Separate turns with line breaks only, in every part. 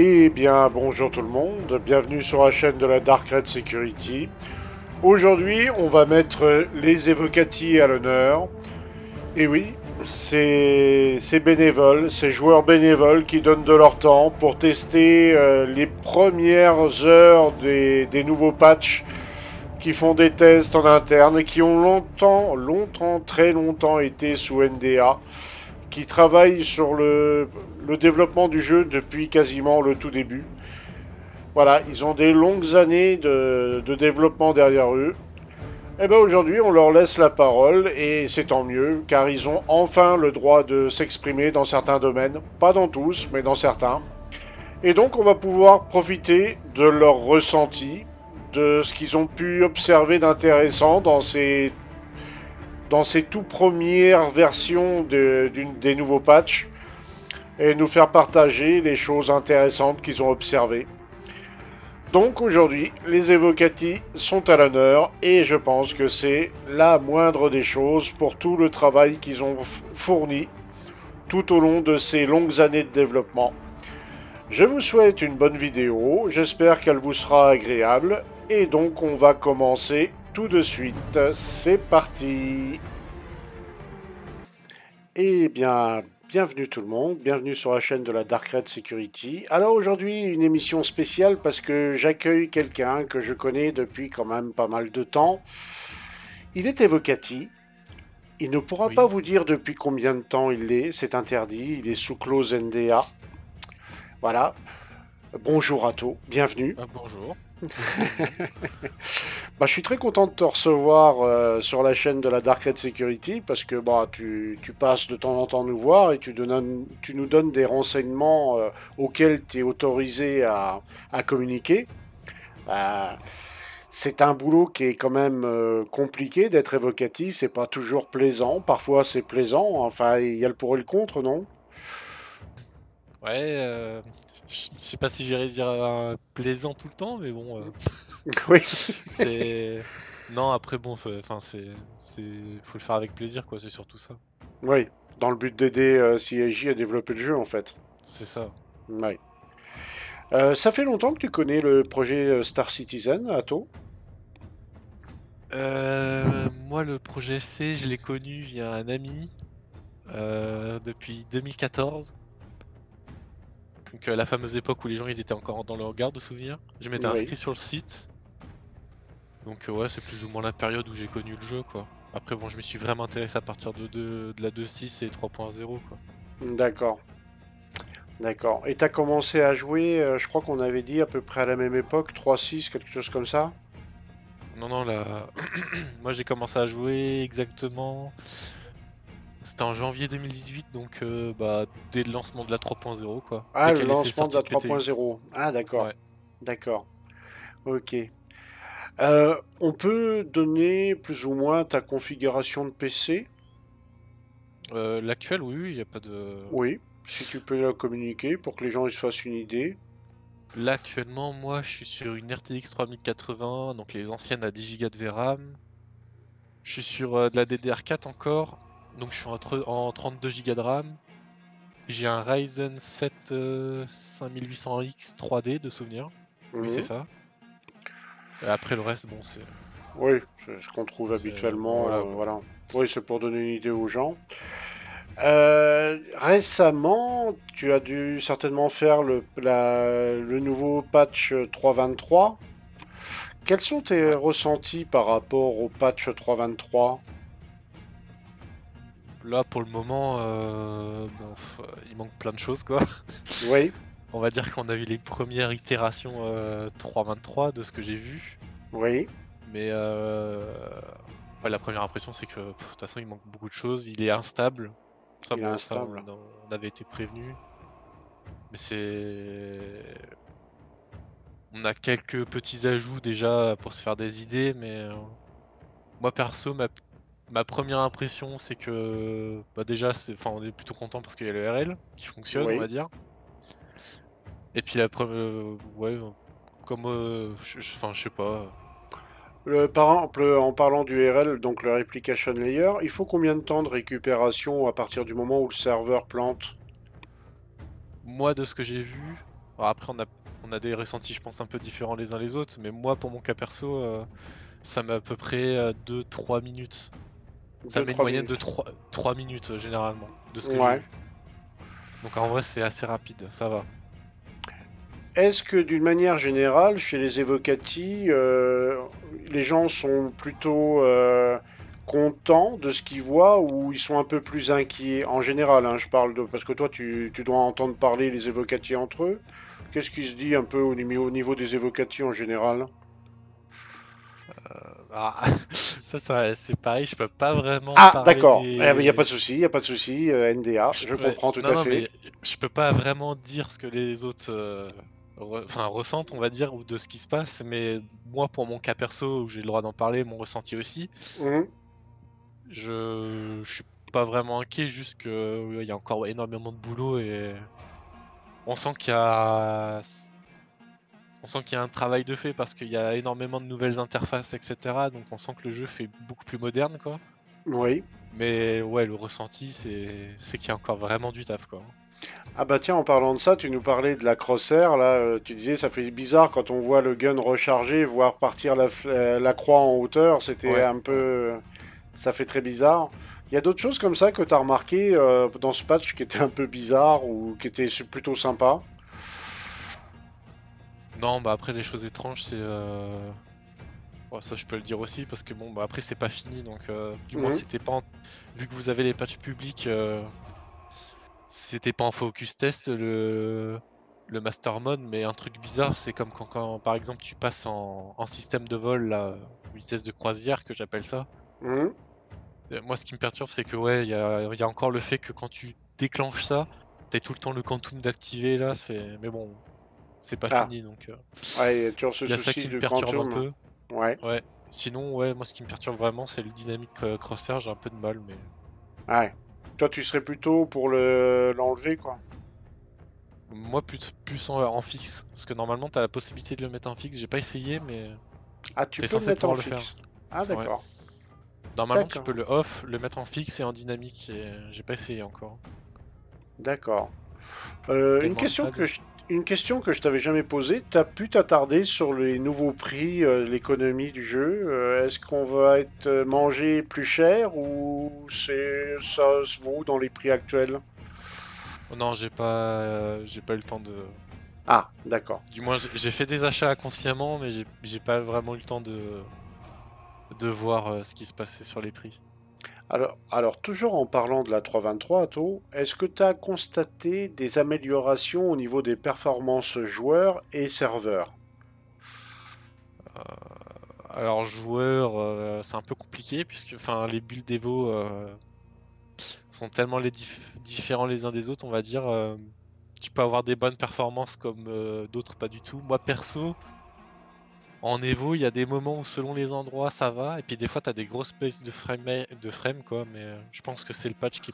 Eh bien, bonjour tout le monde, bienvenue sur la chaîne de la Dark Red Security. Aujourd'hui, on va mettre les évocati à l'honneur. Et oui, c'est bénévoles, ces joueurs bénévoles qui donnent de leur temps pour tester euh, les premières heures des, des nouveaux patchs qui font des tests en interne et qui ont longtemps, longtemps, très longtemps été sous NDA, qui travaillent sur le, développement du jeu depuis quasiment le tout début. Voilà, ils ont des longues années de, développement derrière eux. Et bien aujourd'hui, on leur laisse la parole et c'est tant mieux, car ils ont enfin le droit de s'exprimer dans certains domaines. Pas dans tous, mais dans certains. Et donc, on va pouvoir profiter de leur ressenti, de ce qu'ils ont pu observer d'intéressant dans ces, dans ces tout premières versions de, des nouveaux patchs et nous faire partager les choses intéressantes qu'ils ont observées. Donc aujourd'hui, les évocati sont à l'honneur et je pense que c'est la moindre des choses pour tout le travail qu'ils ont fourni tout au long de ces longues années de développement. Je vous souhaite une bonne vidéo, j'espère qu'elle vous sera agréable et donc on va commencer tout de suite. C'est parti Eh bien, bienvenue tout le monde, bienvenue sur la chaîne de la Dark Red Security. Alors aujourd'hui, une émission spéciale parce que j'accueille quelqu'un que je connais depuis quand même pas mal de temps. Il est évocati. Il ne pourra
Oui.
pas vous dire depuis combien de temps il l'est, c'est interdit, il est sous clause NDA. Voilà. Bonjour Ato, bienvenue.
Ah, bonjour.
Bah, je suis très content de te recevoir euh, sur la chaîne de la Dark Red Security parce que bah, tu, tu passes de temps en temps nous voir et tu, donnes- tu nous donnes des renseignements euh, auxquels tu es autorisé à, à communiquer. Euh, c'est un boulot qui est quand même compliqué d'être évocatif, c'est pas toujours plaisant, parfois c'est plaisant, enfin il y a le pour et le contre, non?
Ouais, je sais pas si j'irais dire euh, plaisant tout le temps, mais bon, euh,
Oui.
c'est. Non, après, bon, faut- enfin, c'est. c'est- Faut le faire avec plaisir, quoi, c'est surtout ça.
Oui, dans le but d'aider euh, CIJ à développer le jeu en fait.
C'est ça.
Ouais. Euh, ça fait longtemps que tu connais le projet euh, Star Citizen, Atto
Euh, moi, le projet C, je l'ai connu via un ami euh, depuis 2014. Donc, la fameuse époque où les gens ils étaient encore dans leur garde de souvenirs. Je m'étais
Oui.
inscrit sur le site. Donc, euh, ouais, c'est plus ou moins la période où j'ai connu le jeu, quoi. Après, bon, je me suis vraiment intéressé à partir de, deux- de la 2.6 et 3.0, quoi.
D'accord. D'accord. Et t'as commencé à jouer, euh, je crois qu'on avait dit à peu près à la même époque, 3-6, quelque chose comme ça?
Non, non, là, moi j'ai commencé à jouer exactement. C'était en janvier 2018, donc euh, bah, dès le lancement de la 3.0, quoi.
Ah, le lancement de la
sortie PTU.
3.0. Ah, d'accord.
Ouais.
D'accord. Ok. Euh, on peut donner plus ou moins ta configuration de PC
Euh, L'actuel, oui, oui, il n'y a pas de.
Oui, si tu peux la communiquer pour que les gens ils se fassent une idée.
Là, actuellement, moi je suis sur une RTX 3080, donc les anciennes à 10 Go de VRAM. Je suis sur euh, de la DDR4 encore, donc je suis entre- en 32 Go de RAM. J'ai un Ryzen 7 euh, 5800X 3D de souvenir. Oui,
Mhm.
c'est ça. Après le reste, bon, c'est.
Oui, c'est ce qu'on trouve habituellement.
voilà,
euh, voilà. Oui, c'est pour donner une idée aux gens. Euh, récemment, tu as dû certainement faire le, la- le nouveau patch 3.23. Quels sont tes ressentis par rapport au patch 3.23?
Là, pour le moment, euh, bon, f- euh, il manque plein de choses, quoi.
Oui,
On va dire qu'on a eu les premières itérations euh, 3.23 de ce que j'ai vu.
oui,
Mais euh, ouais, la première impression, c'est que de toute façon, il manque beaucoup de choses. Il est instable. Ça,
Il
bon,
instable.
on, on avait été prévenu. Mais c'est. On a quelques petits ajouts déjà pour se faire des idées, mais euh, moi perso, ma, ma première impression, c'est que bah, déjà, c'est, enfin, on est plutôt content parce qu'il y a le RL qui fonctionne,
Oui.
on va dire. Et puis la première, ouais, comme, euh, enfin, je sais pas.
Le, par exemple, en parlant du RL, donc le Replication Layer, il faut combien de temps de récupération à partir du moment où le serveur plante?
Moi, de ce que j'ai vu, Alors après, on a, on a des ressentis, je pense, un peu différents les uns les autres, mais moi, pour mon cas perso, euh, ça met à peu près 2-3 minutes. Ça met une moyenne de
minutes.
3, 3 minutes euh, généralement. De ce que
Ouais.
j'ai vu. Donc en vrai, c'est assez rapide, ça va.
Est-ce que d'une manière générale, chez les Evocati, euh, les gens sont plutôt euh, contents de ce qu'ils voient ou ils sont un peu plus inquiets? En général, hein, je parle de... Parce que toi, tu, tu dois entendre parler les Evocati entre eux. Qu'est-ce qui se dit un peu au niveau, au niveau des Evocati en général?
Ah, ça, ça c'est pareil, je peux pas vraiment
Ah, d'accord.
des-
Il n'y a pas de souci, il a pas de souci. euh, NDA, je comprends tout
non,
à
non,
fait.
mais je peux pas vraiment dire ce que les autres euh, re- enfin, ressentent, on va dire, ou de ce qui se passe, mais moi, pour mon cas perso, où j'ai le droit d'en parler, mon ressenti aussi,
Mhm.
je, je suis pas vraiment inquiet, juste ouais, il y a encore énormément de boulot et on sent qu'il y a on sent qu'il y a un travail de fait parce qu'il y a énormément de nouvelles interfaces, etc. Donc on sent que le jeu fait beaucoup plus moderne, quoi.
Oui.
Mais ouais, le ressenti, c'est c'est qu'il y a encore vraiment du taf, quoi.
Ah bah tiens, en parlant de ça, tu nous parlais de la crosshair, là, euh, tu disais ça fait bizarre quand on voit le gun recharger, voir partir la, euh, la croix en hauteur, c'était
Ouais.
un peu... ça fait très bizarre. Il y a d'autres choses comme ça que tu as remarqué euh, dans ce patch qui étaient un peu bizarres ou qui étaient su- plutôt sympas
Non, bah après les choses étranges, c'est euh... bon, ça je peux le dire aussi parce que bon, bah après c'est pas fini, donc euh, du moins
Mhm.
c'était pas en- vu que vous avez les patchs publics, euh, c'était pas en focus test le le master mode, mais un truc bizarre, c'est comme quand, quand, par exemple tu passes en, en système de vol, la vitesse de croisière que j'appelle ça.
Mhm.
Euh, Moi, ce qui me perturbe, c'est que ouais, il y a, il y a encore le fait que quand tu déclenches ça, t'as tout le temps le quantum d'activer là. C'est, mais bon, c'est pas
Ah.
fini donc. euh,
Ouais, il y a toujours ce
y a ça
souci
qui me perturbe
quantum.
un peu.
Ouais,
Ouais. Sinon, ouais, moi, ce qui me perturbe vraiment, c'est le dynamique euh, crosshair. J'ai un peu de mal, mais
ouais. Toi, tu serais plutôt pour le l'enlever, quoi.
moi, plus, plus en, en fixe, parce que normalement, t'as la possibilité de le mettre en fixe. J'ai pas essayé, mais
Ah, tu peux le mettre en
le faire.
fixe. Ah, d'accord.
normalement, tu peux le off, le mettre en fixe et en dynamique. Et euh, j'ai pas essayé encore.
D'accord. Euh, une, question que je, une question que je t'avais jamais posée, t'as pu t'attarder sur les nouveaux prix, euh, l'économie du jeu? Euh, Est-ce qu'on va être euh, mangé plus cher ou c'est ça se vaut dans les prix actuels?
Oh non, j'ai pas, euh, j'ai pas eu le temps de.
Ah, d'accord.
Du moins, j'ai- fait des achats consciemment, mais j'ai pas vraiment eu le temps de de voir ce qui se passait sur les prix.
Alors, toujours en parlant de la 323, Atto, est-ce que tu as constaté des améliorations au niveau des performances joueurs et serveurs?
Alors joueur, euh, c'est un peu compliqué puisque, les builds Evo euh, sont tellement différents les uns des autres, on va dire. euh, tu peux avoir des bonnes performances comme euh, d'autres pas du tout. Moi perso, en Evo, il y a des moments où selon les endroits ça va, et puis des fois t'as des grosses baisses de frame, de frame quoi. Mais euh, je pense que c'est le patch qui,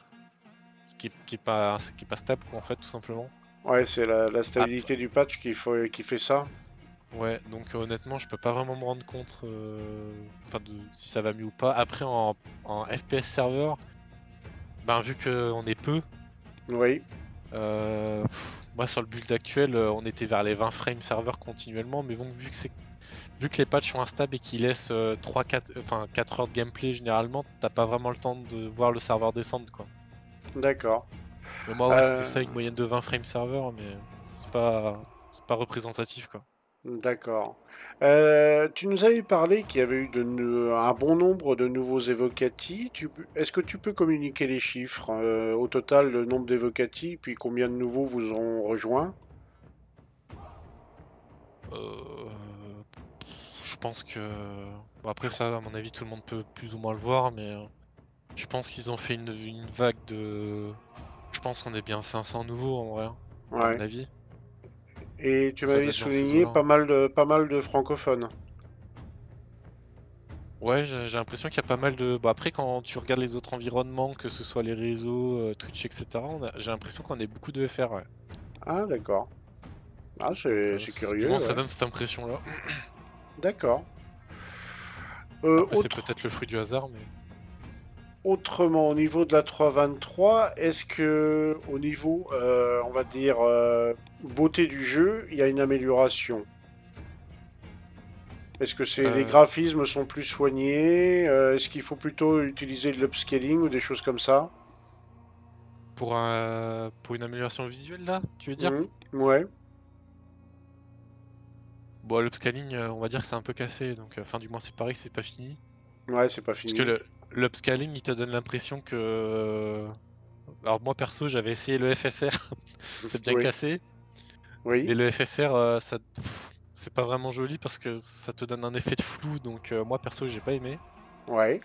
qui, qui est pas qui est pas stable quoi en fait tout simplement.
Ouais, c'est la, la stabilité du patch qui, faut- qui fait ça.
Ouais, donc euh, honnêtement, je peux pas vraiment me rendre compte euh, de si ça va mieux ou pas. Après, en, en FPS serveur, ben, vu qu'on est peu,
Oui.
euh, pff, moi sur le build actuel, on était vers les 20 frames serveur continuellement, mais bon, vu que c'est vu que les patchs sont instables et qu'ils laissent 3 4 enfin 4 heures de gameplay généralement, t'as pas vraiment le temps de voir le serveur descendre quoi.
D'accord.
Mais moi ouais,
Euh.
c'était ça une moyenne de 20 frames serveur, mais c'est pas c'est pas représentatif quoi.
D'accord. Euh, tu nous avais parlé qu'il y avait eu de un bon nombre de nouveaux évocati. Est-ce que tu peux communiquer les chiffres euh, au total, le nombre d'évocati, puis combien de nouveaux vous ont rejoint?
Euh, je pense que. Bon, après, ça, à mon avis, tout le monde peut plus ou moins le voir, mais euh, je pense qu'ils ont fait une, une vague de. Je pense qu'on est bien 500 nouveaux en vrai, hein, à
Ouais.
mon avis.
Et tu m'avais souligné pas mal de, pas mal de francophones.
Ouais, j'ai l'impression qu'il y a pas mal de. Bon, après, quand tu regardes les autres environnements, que ce soit les réseaux, euh, Twitch, etc., a- j'ai l'impression qu'on est beaucoup de FR, ouais.
Ah, d'accord. Ah, c'est
Euh,
curieux.
Moins, ça
ouais.
donne cette impression-là?
D'accord. Euh,
c'est peut-être le fruit du hasard, mais.
autrement, au niveau de la 323, est-ce que au niveau, euh, on va dire, euh, beauté du jeu, il y a une amélioration? Est-ce que c'est les graphismes sont plus soignés Est-ce qu'il faut plutôt utiliser de l'upscaling ou des choses comme ça?
Pour, un... pour une amélioration visuelle là, tu veux dire?
Mhm. Ouais,
Bon, l'upscaling, euh, on va dire que c'est un peu cassé, donc euh, enfin du moins c'est pareil, c'est pas fini.
ouais, c'est pas
Parce
fini.
que le l'upscaling, il te donne l'impression que... euh, Alors moi perso, j'avais essayé le FSR, c'est bien
Oui.
cassé.
Oui,
Et le FSR, ça, c'est pas vraiment joli parce que ça te donne un effet de flou, donc moi perso, j'ai pas aimé.
ouais,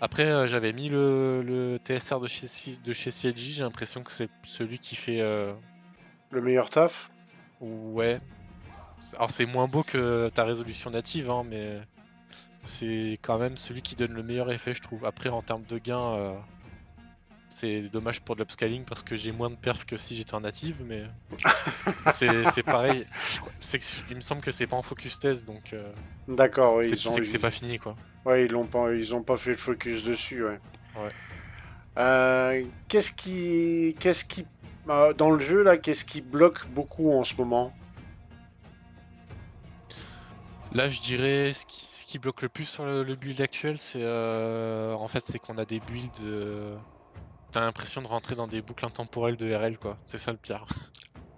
Après, j'avais mis le, le TSR de chez, de chez CLG, j'ai l'impression que c'est celui qui fait. euh,
le meilleur taf?
Ouais. Alors, c'est moins beau que ta résolution native, hein, mais c'est quand même celui qui donne le meilleur effet, je trouve. Après, en termes de gain, euh, c'est dommage pour de l'upscaling parce que j'ai moins de perf que si j'étais en native, mais c'est pareil. Il me semble que c'est pas en focus test, donc euh,
D'accord, oui,
c'est que c'est pas fini, quoi.
Ouais, ils l'ont pas, ils ont pas fait le focus dessus, ouais.
Ouais.
Euh, qu'est-ce qui, qu'est-ce qui, euh, dans le jeu là, qu'est-ce qui bloque beaucoup en ce moment?
Là, je dirais ce qui, ce qui bloque le plus sur le, le build actuel, c'est euh, en fait c'est qu'on a des builds. euh, T'as l'impression de rentrer dans des boucles intemporelles de RL, quoi. C'est ça le pire.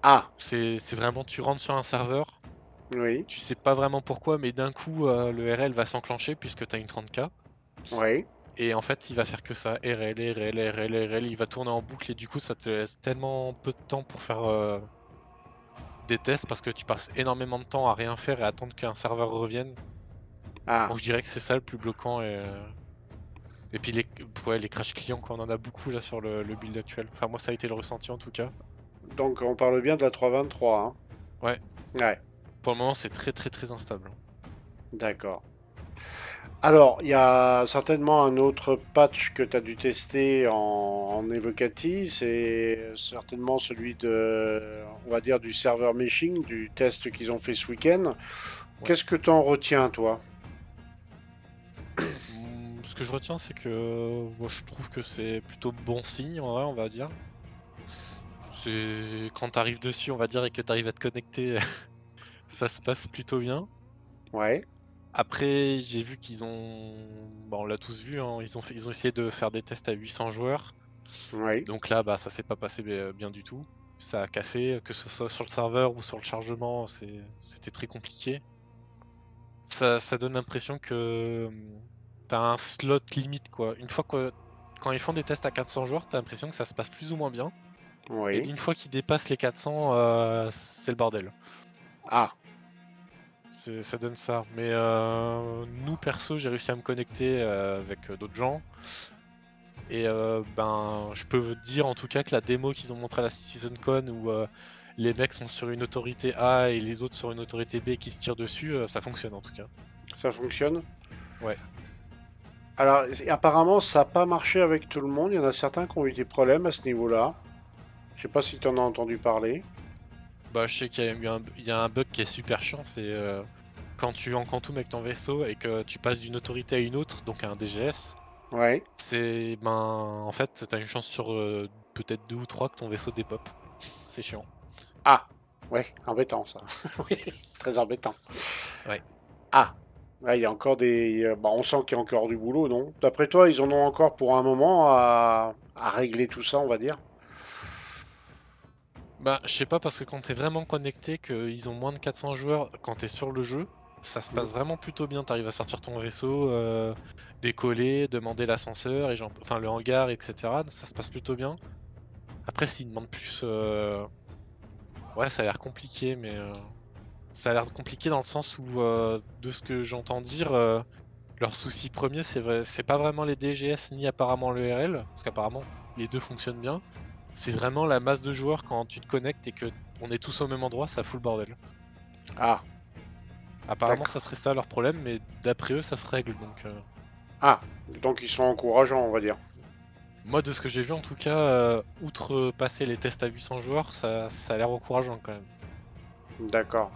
Ah,
C'est c'est vraiment tu rentres sur un serveur,
oui,
tu sais pas vraiment pourquoi, mais d'un coup euh, le RL va s'enclencher puisque t'as une 30k.
oui,
Et en fait, il va faire que ça, RL, RL, RL, RL, il va tourner en boucle et du coup, ça te laisse tellement peu de temps pour faire tests parce que tu passes énormément de temps à rien faire et à attendre qu'un serveur revienne.
ah,
Donc je dirais que c'est ça le plus bloquant et, euh, et puis les, ouais, les crash clients, quoi, on en a beaucoup là sur le, le build actuel. Enfin, moi, ça a été le ressenti en tout cas.
donc on parle bien de la 323, hein.
Ouais.
Ouais,
Pour le moment, c'est très très très instable.
d'accord. Alors, il y a certainement un autre patch que tu as dû tester en, en Evocati, c'est certainement celui de, on va dire, du serveur meshing, du test qu'ils ont fait ce week-end. Qu'est-ce que tu en retiens, toi?
Hmm, Ce que je retiens, c'est que moi, je trouve que c'est plutôt bon signe en vrai, on va dire. C'est quand t'arrives dessus, on va dire, et que t'arrives à te connecter, ça se passe plutôt bien.
Ouais,
Après, j'ai vu qu'ils ont, bon, on l'a tous vu, hein, ils ont fait, ils ont essayé de faire des tests à 800 joueurs.
ouais,
Donc là, bah, ça s'est pas passé bien bien du tout. Ça a cassé, que ce soit sur le serveur ou sur le chargement, c'était très compliqué. Ça, ça donne l'impression que hum, t'as un slot limite quoi. Une fois que quand ils font des tests à 400 joueurs, t'as l'impression que ça se passe plus ou moins bien. Et une fois qu'ils dépassent les 400, euh, c'est le bordel.
Ah,
Ça donne ça. Mais euh, nous perso, j'ai réussi à me connecter euh, avec euh, d'autres gens. Et euh, ben, je peux dire en tout cas que la démo qu'ils ont montré à la CitizenCon où euh, les mecs sont sur une autorité A et les autres sur une autorité B qui se tirent dessus, euh, ça fonctionne en tout cas.
ça fonctionne
Ouais.
Alors, apparemment, ça n'a pas marché avec tout le monde. Il y en a certains qui ont eu des problèmes à ce niveau-là. Je sais pas si tu en as entendu parler.
Bah, je sais qu'il y a eu un, il y a un bug qui est super chiant, c'est euh, quand tu en quantum avec ton vaisseau et que tu passes d'une autorité à une autre, donc à un DGS,
Ouais.
c'est ben en fait t'as une chance sur euh, peut-être deux ou trois que ton vaisseau dépop. C'est chiant.
Ah, ouais, embêtant ça. oui, très embêtant.
Ouais.
Ah, ouais, il y a encore des. Bah, on sent qu'il y a encore du boulot, non? D'après toi, ils en ont encore pour un moment à... à régler tout ça, on va dire?
Bah, je sais pas, parce que quand t'es vraiment connecté, qu'ils ont moins de 400 joueurs, quand t'es sur le jeu, ça se passe vraiment plutôt bien. T'arrives à sortir ton vaisseau, euh, décoller, demander l'ascenseur, et genre, enfin le hangar, etc. Ça se passe plutôt bien. Après, s'ils demandent plus. euh, Ouais, ça a l'air compliqué, mais. euh, Ça a l'air compliqué dans le sens où, euh, de ce que j'entends dire, leur souci premier, c'est vrai... c'est pas vraiment les DGS ni apparemment le RL, parce qu'apparemment les deux fonctionnent bien. C'est vraiment la masse de joueurs quand tu te connectes et que on est tous au même endroit, ça fout le bordel.
Ah,
Apparemment, ça serait ça leur problème, mais d'après eux, ça se règle. Donc, euh,
ah, donc ils sont encourageants, on va dire.
moi, de ce que j'ai vu, en tout cas, euh, outre passer les tests à 800 joueurs, ça, ça a l'air encourageant quand même.
D'accord.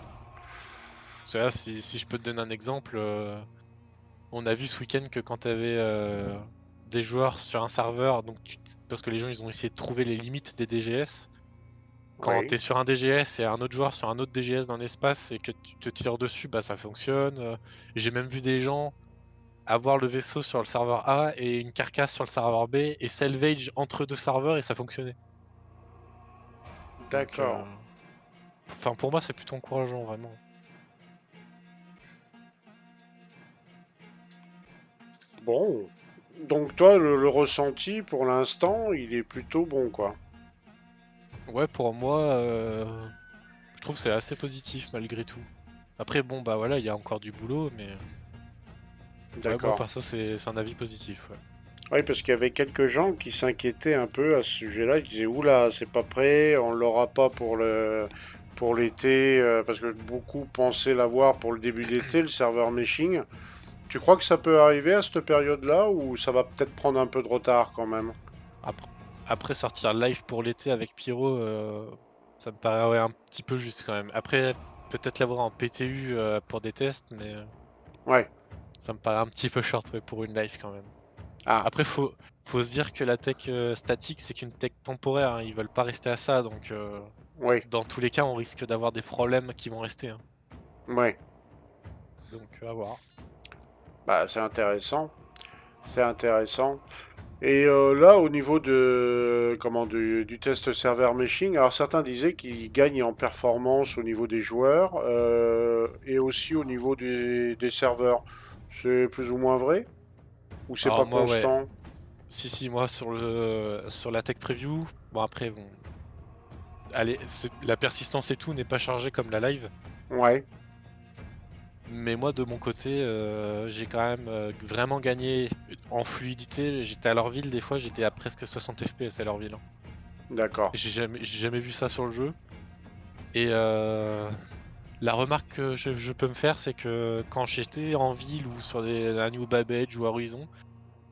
Si, si je peux te donner un exemple, euh, on a vu ce week-end que quand t'avais euh, des joueurs sur un serveur, donc parce que les gens ils ont essayé de trouver les limites des DGS. Quand tu es sur un DGS et un autre joueur sur un autre DGS dans l'espace et que tu te tires dessus, bah ça fonctionne. Euh, j'ai même vu des gens avoir le vaisseau sur le serveur A et une carcasse sur le serveur B et salvage entre deux serveurs et ça fonctionnait.
D'accord.
Euh, enfin, pour moi, c'est plutôt encourageant, vraiment.
Bon. Donc, toi, le ressenti, pour l'instant, il est plutôt bon, quoi.
Ouais, pour moi, euh, je trouve que c'est assez positif malgré tout. Après, bon, bah voilà, il y a encore du boulot, mais.
D'accord.
Ouais, ça, c'est un avis positif. Ouais.
Oui, parce qu'il y avait quelques gens qui s'inquiétaient un peu à ce sujet-là. Ils disaient Oula, c'est pas prêt, on l'aura pas pour le pour l'été, euh, parce que beaucoup pensaient l'avoir pour le début d'été, le serveur meshing. Tu crois que ça peut arriver à cette période-là ou ça va peut-être prendre un peu de retard quand même?
Après, après sortir live pour l'été avec Pyro, euh, ça me paraît un petit peu juste quand même. Après, peut-être l'avoir en PTU euh, pour des tests, mais. Euh,
ouais.
Ça me paraît un petit peu short pour une live quand même.
Ah.
Après, faut, faut se dire que la tech statique, c'est qu'une tech temporaire. Hein. Ils veulent pas rester à ça, donc.
Ouais.
Dans tous les cas, on risque d'avoir des problèmes qui vont rester. Hein.
Ouais.
Donc, à voir.
Bah, c'est intéressant. C'est intéressant. Et euh, là, au niveau de, comment, du, test serveur meshing, alors certains disaient qu'il gagne en performance au niveau des joueurs euh, et aussi au niveau des, serveurs. C'est plus ou moins vrai? Ou c'est pas constant?
Si, si, moi sur, le, sur la tech preview, bon après, bon, allez, la persistance et tout n'est pas chargé comme la live.
Ouais.
Mais moi, de mon côté, euh, j'ai quand même euh, vraiment gagné en fluidité. J'étais à leur ville, des fois, j'étais à presque 60 FPS à leur ville. Hein.
D'accord.
J'ai jamais, jamais vu ça sur le jeu. Et euh, la remarque que je, peux me faire, c'est que quand j'étais en ville ou sur des, un New Babbage ou Horizon,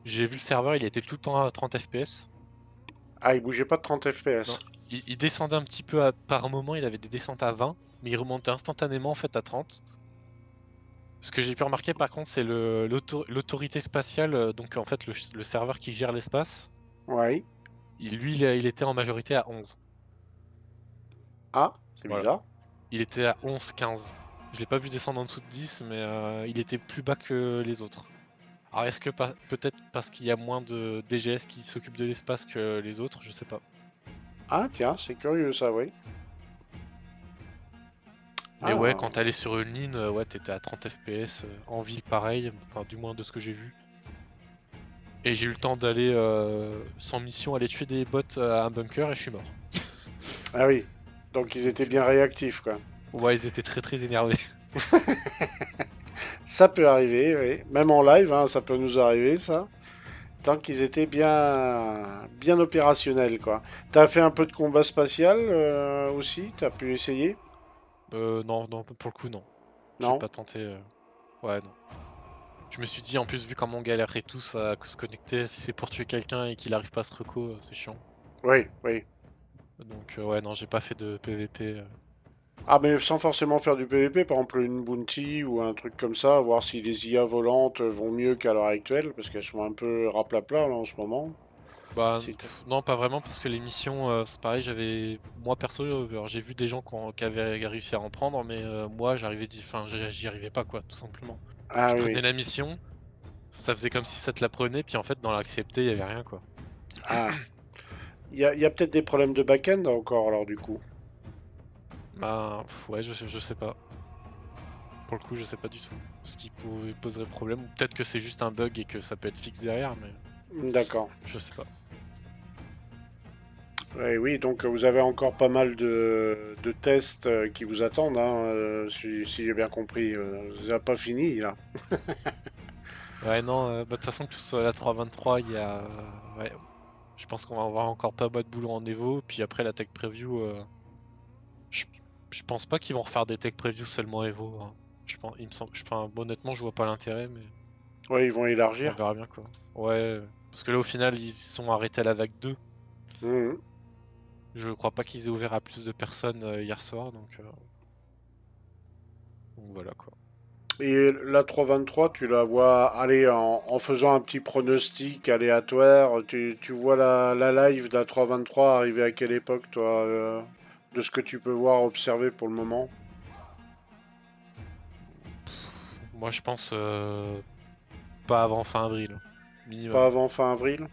j'ai vu le serveur, il était tout le temps à 30 FPS.
Ah, il bougeait pas de 30 FPS
il, descendait un petit peu à, par moment, il avait des descentes à 20, mais il remontait instantanément en fait à 30. Ce que j'ai pu remarquer par contre, c'est l'autorité spatiale, euh, donc en fait le, serveur qui gère l'espace.
Ouais.
lui, il, était en majorité à 11.
Ah, c'est bizarre.
Il était à 11, 15. Je l'ai pas vu descendre en dessous de 10, mais euh, il était plus bas que les autres. Alors est-ce que peut-être parce qu'il y a moins de DGS qui s'occupent de l'espace que les autres, je sais pas.
Ah tiens, c'est curieux ça, oui.
Mais ouais, ah. quand t'allais sur une ligne, ouais, t'étais à 30 FPS, euh, en ville pareil, enfin du moins de ce que j'ai vu. Et j'ai eu le temps d'aller euh, sans mission aller tuer des bots à un bunker et je suis mort.
ah oui, donc ils étaient bien réactifs quoi.
Ouais, ils étaient très très énervés.
ça peut arriver, oui. Même en live, hein, ça peut nous arriver ça. Tant qu'ils étaient bien, bien opérationnels quoi. T'as fait un peu de combat spatial euh, aussi? T'as pu essayer?
Euh, non, non, pour le coup, non.
Non.
J'ai pas tenté. Euh, ouais, non. Je me suis dit, en plus, vu comment on galérait tous à se connecter, si c'est pour tuer quelqu'un et qu'il arrive pas à se reco, euh, c'est chiant.
Oui, oui.
Donc, euh, ouais, non, j'ai pas fait de PVP.
Ah, mais sans forcément faire du PVP, par exemple une bounty ou un truc comme ça, voir si les IA volantes vont mieux qu'à l'heure actuelle, parce qu'elles sont un peu raplapla là en ce moment.
Bah non pas vraiment parce que les missions euh, c'est pareil j'avais moi perso j'ai vu des gens qui, avaient réussi à en prendre mais euh, moi j'arrivais enfin j'y arrivais pas quoi tout simplement.
Ah,
je prenais la mission ça faisait comme si ça te la prenait puis en fait dans l'accepter il y avait rien quoi.
Ah il y a, peut-être des problèmes de back-end encore alors du coup.
Bah ouais je, je sais pas. Pour le coup je sais pas du tout ce qui poserait problème ou peut-être que c'est juste un bug et que ça peut être fixe derrière mais.
D'accord.
Je sais pas
oui, donc vous avez encore pas mal de, tests euh, qui vous attendent, hein, euh, si, j'ai bien compris. Euh, vous n'avez pas fini là.
ouais, non, bah, de toute façon, que ce la 3.23, il y a. Ouais, je pense qu'on va avoir encore pas mal de boulot en Evo. Puis après, la tech preview, je, pense pas qu'ils vont refaire des tech previews seulement Evo. Hein. Je pense, il me semble, honnêtement, je vois pas l'intérêt, mais.
Ouais, ils vont élargir.
On verra bien quoi. Ouais, parce que là, au final, ils sont arrêtés à la vague 2. Je crois pas qu'ils aient ouvert à plus de personnes euh, hier soir, donc, euh, donc voilà quoi.
Et la 323, tu la vois aller en, en faisant un petit pronostic aléatoire. Tu, tu vois la, la live de la 323 arriver à quelle époque, toi euh, De ce que tu peux voir, observer pour le moment?
Moi, je pense euh, pas avant fin avril. minimum.
Pas avant fin avril?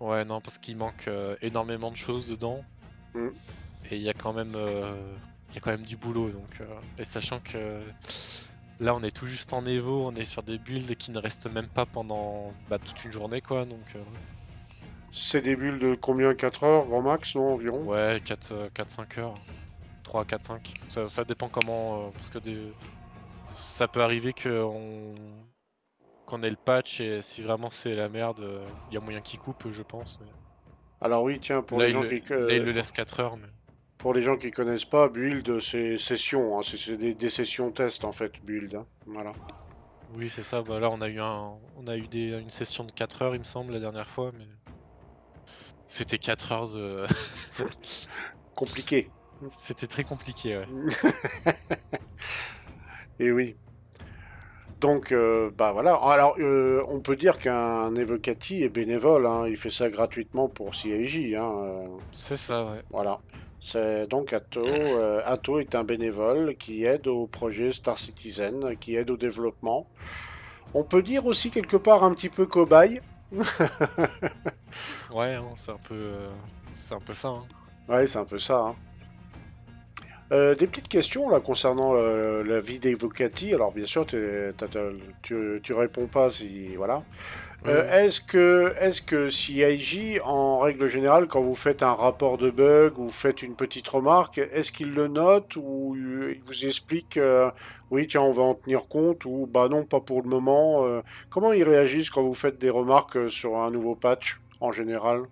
Ouais, non, parce qu'il manque euh, énormément de choses dedans.
Mm.
Et il y a quand même, euh, il y a quand même du boulot. Donc, euh, et sachant que là, on est tout juste en Evo, on est sur des builds qui ne restent même pas pendant bah, toute une journée, quoi. Donc, euh,
C'est des bulles de combien? 4 heures, grand max, non Environ?
Ouais, 4-5 heures. 3, 4, 5. Ça, ça dépend comment. euh, parce que des... ça peut arriver qu'on qu'on ait le patch et si vraiment c'est la merde, il y a moyen qu'il coupe, je pense. mais-
Alors oui, tiens, pour
là,
les gens
le-
qui...
là, il le laisse 4 heures. Mais...
Pour les gens qui connaissent pas, build, c'est session, hein, c'est c'est des, des sessions test en fait, build. hein, Voilà.
Oui, c'est ça. Bah, là, on a eu, un... on a eu des... une session de 4 heures, il me semble, la dernière fois. mais C'était 4 heures de.
Compliqué.
C'était très compliqué, ouais.
Et oui. Donc, euh, bah voilà. Alors, euh, on peut dire qu'un Evocati est bénévole. hein, Il fait ça gratuitement pour CIJ. Hein, euh,
C'est ça, ouais.
voilà. C'est donc Atto. euh, Atto est un bénévole qui aide au projet Star Citizen, qui aide au développement. On peut dire aussi quelque part un petit peu cobaye.
Ouais, hein, c'est un peu. C'est un peu ça. hein.
Ouais, c'est un peu ça. Euh, des petites questions là concernant euh, la vie d'Evocati. Alors bien sûr, tu, tu réponds pas si voilà. Euh,
Ouais,
est-ce que est-ce que CIJ, en règle générale, quand vous faites un rapport de bug ou faites une petite remarque, est-ce qu'il le note ou il vous explique oui tiens on va en tenir compte ou bah non pas pour le moment. comment ils réagissent quand vous faites des remarques sur un nouveau patch en général?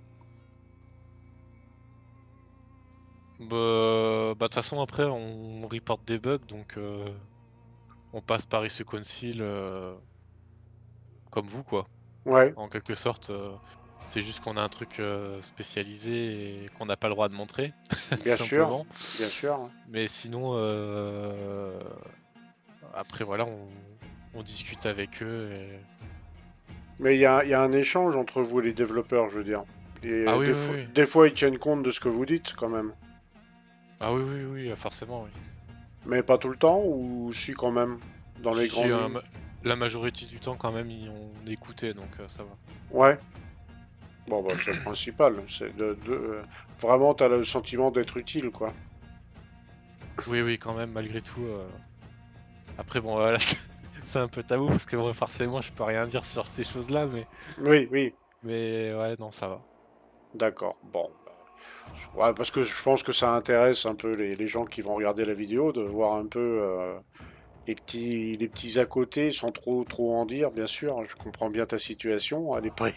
Bah, bah, de toute façon, après, on reporte des bugs, donc euh, on passe par issue council euh, comme vous, quoi.
Ouais,
En quelque sorte, euh, c'est juste qu'on a un truc spécialisé et qu'on n'a pas le droit de montrer,
bien sûr, bien sûr.
Mais sinon, euh, après, voilà, on, on discute avec eux. Et...
Mais il y a, y a un échange entre vous et les développeurs, je veux dire. Et
Ah oui,
des,
oui,
fois,
oui.
des fois, ils tiennent compte de ce que vous dites quand même.
Ah oui, oui, oui, forcément, oui.
Mais pas tout le temps, ou si quand même, dans les
Si,
grandes
euh, ma- la majorité du temps, quand même, ils ont écouté, donc euh, ça va.
Ouais. Bon, bah, c'est le principal. C'est de, de- euh, Vraiment, t'as le sentiment d'être utile, quoi.
Oui, oui, quand même, malgré tout. euh. Après, bon, voilà, c'est un peu tabou parce que bon, forcément, je peux rien dire sur ces choses-là, mais...
Oui, oui,
mais ouais, non, ça va.
d'accord. Bon. Ouais, parce que je pense que ça intéresse un peu les, les gens qui vont regarder la vidéo, de voir un peu euh, les petits, les petits à côté, sans trop, trop en dire, bien sûr. Je comprends bien ta situation. Elle est pas...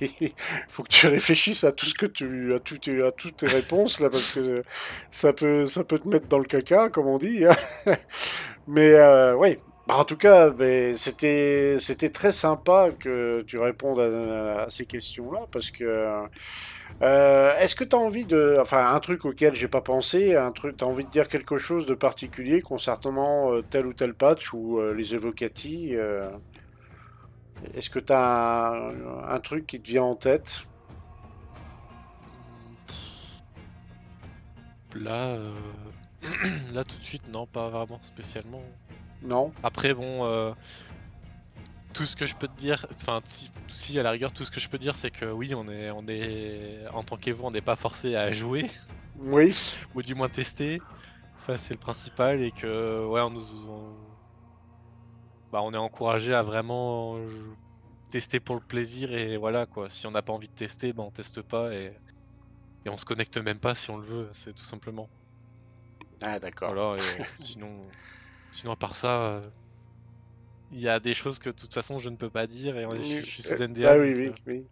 faut que tu réfléchisses à tout ce que tu, à, tout, à toutes tes réponses là, parce que ça peut, ça peut te mettre dans le caca, comme on dit. hein. Mais euh, oui. Bah, en tout cas, c'était, très sympa que tu répondes à, ces questions-là, parce que euh, est-ce que tu as envie de... Enfin, un truc auquel j'ai pas pensé, un truc, tu as envie de dire quelque chose de particulier concernant euh, tel ou tel patch ou euh, les evocati euh, Est-ce que tu as un, truc qui te vient en tête?
Là, là, tout de suite, non, pas vraiment spécialement.
Non
Après, bon, euh, tout ce que je peux te dire, enfin, si, si, à la rigueur, tout ce que je peux dire, c'est que oui, on est, on est, en tant qu'Evo, on n'est pas forcé à jouer,
Oui
ou du moins tester. Ça, c'est le principal, et que, ouais, on nous, on, bah, on est encouragé à vraiment tester pour le plaisir, et voilà, quoi. Si on n'a pas envie de tester, bah, on teste pas, et, et on se connecte même pas si on le veut, c'est tout simplement.
Ah, d'accord.
Voilà, et sinon, sinon, à part ça, euh, il y a des choses que de toute façon je ne peux pas dire et on est- je, je suis sous NDA.
Ah oui, oui,
euh,
oui.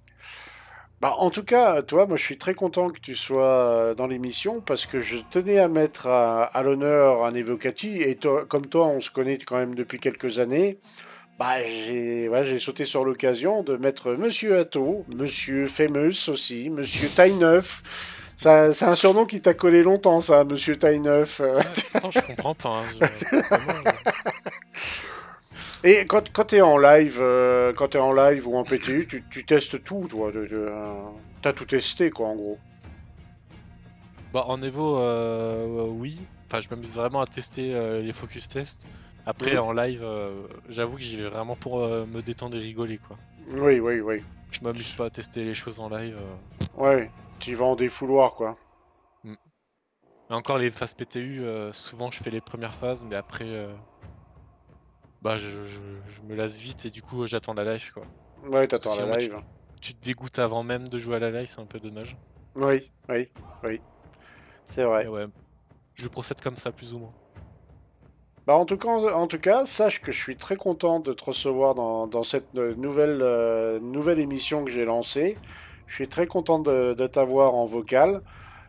Bah, en tout cas, toi, moi, je suis très content que tu sois euh, dans l'émission parce que je tenais à mettre à, à l'honneur un Evocati et toi, comme toi, on se connaît quand même depuis quelques années. Bah, j'ai ouais, sauté sur l'occasion de mettre Monsieur Atto, Monsieur Famous aussi, Monsieur Taille Neuf. Ça, c'est un surnom qui t'a collé longtemps, ça, Monsieur Taille Neuf. Euh,
ouais, pourtant, je comprends pas. hein, je- vraiment, je-
Et quand, quand tu es en live, euh, quand es en live ou en PTU, tu, tu testes tout, toi. De, T'as tout testé, quoi, en gros.
Bah, en Evo, euh, oui. Enfin, je m'amuse vraiment à tester euh, les focus tests. Après, en live, j'avoue que j'y vais vraiment pour me détendre et rigoler, quoi.
Oui, oui, oui.
Je m'amuse pas à tester les choses en live.
Ouais, tu vas en défouloir, quoi.
Mm. encore les phases PTU, souvent je fais les premières phases, mais après, bah je, me lasse vite et du coup j'attends la live quoi.
Ouais, t'attends la live.
Tu, te dégoûtes avant même de jouer à la live, c'est un peu dommage.
Oui, oui, oui. C'est vrai.
ouais, je procède comme ça plus ou moins.
Bah en tout, cas, en tout cas, sache que je suis très content de te recevoir dans, cette nouvelle, euh, nouvelle émission que j'ai lancée. Je suis très content de, de t'avoir en vocal.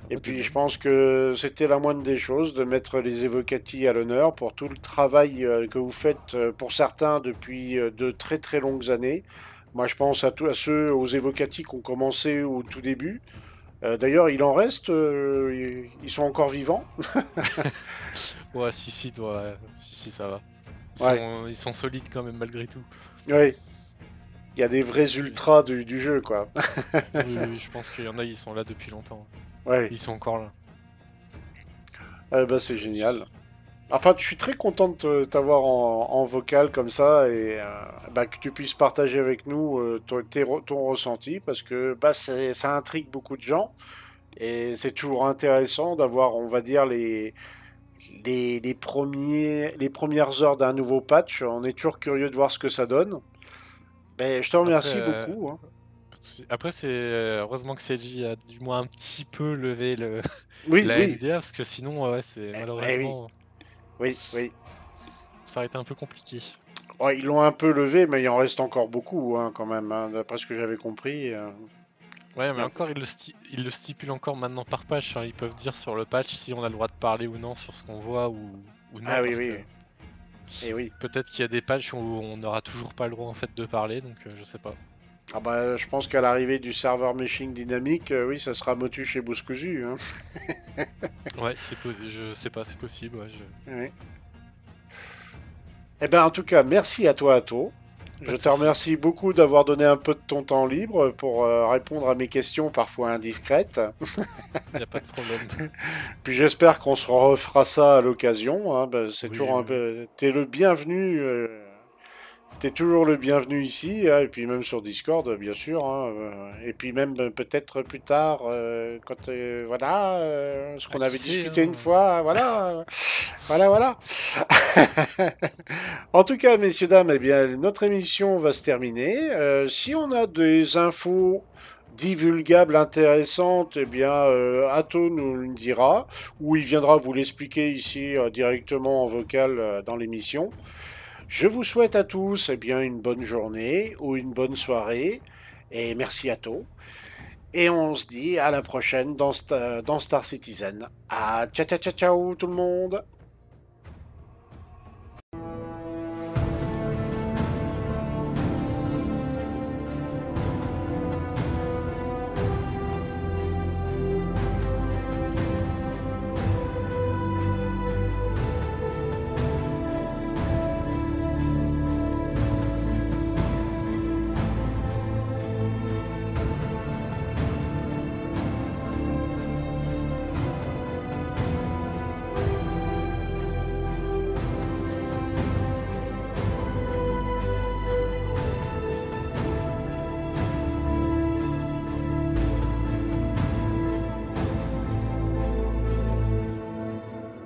Et puis je pense que c'était la moindre des choses de mettre les évocati à l'honneur pour tout le travail euh, que vous faites euh, pour certains depuis euh, de très très longues années. Moi je pense à, à ceux, aux évocati qui ont commencé au tout début. D'ailleurs il en reste, ils sont encore vivants.
ouais si si, si si ça va. Ils, sont, ils, sont, solides quand même malgré tout.
Oui. Il y a des vrais ultras du, du jeu quoi.
oui, je pense qu'il y en a, ils sont là depuis longtemps.
Ouais.
Ils sont encore là.
Eh ben, c'est génial. Enfin, je suis très content de t'avoir en, vocal comme ça et euh, bah, que tu puisses partager avec nous euh, ton, ressenti parce que bah, ça intrigue beaucoup de gens et c'est toujours intéressant d'avoir, on va dire, les, les, premiers, les premières heures d'un nouveau patch. On est toujours curieux de voir ce que ça donne. Mais je te remercie euh, beaucoup. Hein.
Après, c'est euh, heureusement que CG a du moins un petit peu levé le oui, la oui. parce que sinon, ouais, c'est eh, eh malheureusement.
oui. oui,
Ça aurait été un peu compliqué.
ils l'ont un peu levé, mais il en reste encore beaucoup, hein, quand même, hein, d'après ce que j'avais compris. Euh.
Ouais, mais encore, ils le, ils le, stipulent encore maintenant par patch. Ils peuvent dire sur le patch si on a le droit de parler ou non sur ce qu'on voit ou, ou non.
Ah oui, oui. Et oui.
Peut-être qu'il y a des patchs où on n'aura toujours pas le droit en fait de parler, donc euh, je sais pas.
Ah bah, je pense qu'à l'arrivée du serveur meshing dynamique, euh, oui, ça sera Motu chez Bouscousu. Hein.
ouais, c'est je sais pas, c'est possible. Ouais,
oui. Eh ben, en tout cas, merci à toi, Atto. Je te remercie beaucoup d'avoir donné un peu de ton temps libre pour euh, répondre à mes questions parfois indiscrètes.
Il a pas de problème.
Puis j'espère qu'on se refera ça à l'occasion. Hein. Ben, c'est toujours un peu. T'es le bienvenu. Euh, T'es toujours le bienvenu ici, hein, et puis même sur Discord, bien sûr. Hein, euh, et puis même euh, peut-être plus tard, euh, quand voilà, ce qu'on ah, avait discuté une hein. fois, voilà, voilà, voilà. en tout cas, messieurs dames, eh bien notre émission va se terminer. si on a des infos divulgables, intéressantes, eh bien, Atto nous le dira, ou il viendra vous l'expliquer ici directement en vocal dans l'émission. Je vous souhaite à tous eh bien, une bonne journée ou une bonne soirée. Et merci à tous. Et on se dit à la prochaine dans, dans Star Citizen. Ah, ciao, ciao, ciao, ciao tout le monde